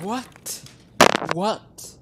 What? What?